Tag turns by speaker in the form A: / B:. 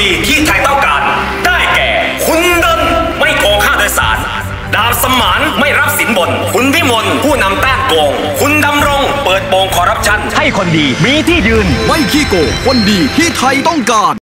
A: ดีที่ไทยต้องการ ได้แก่ คุณเดินไม่โกงค่าโดยสาร ดาวสมานไม่รับสินบน คุณพิมลผู้นำต้านโกง คุณดำรงเปิดโปงคอร์รัปชัน
B: ให้คนดีมีที่ยืน
C: ไม่ขี้โกงคนดีที่ไทยต้องการ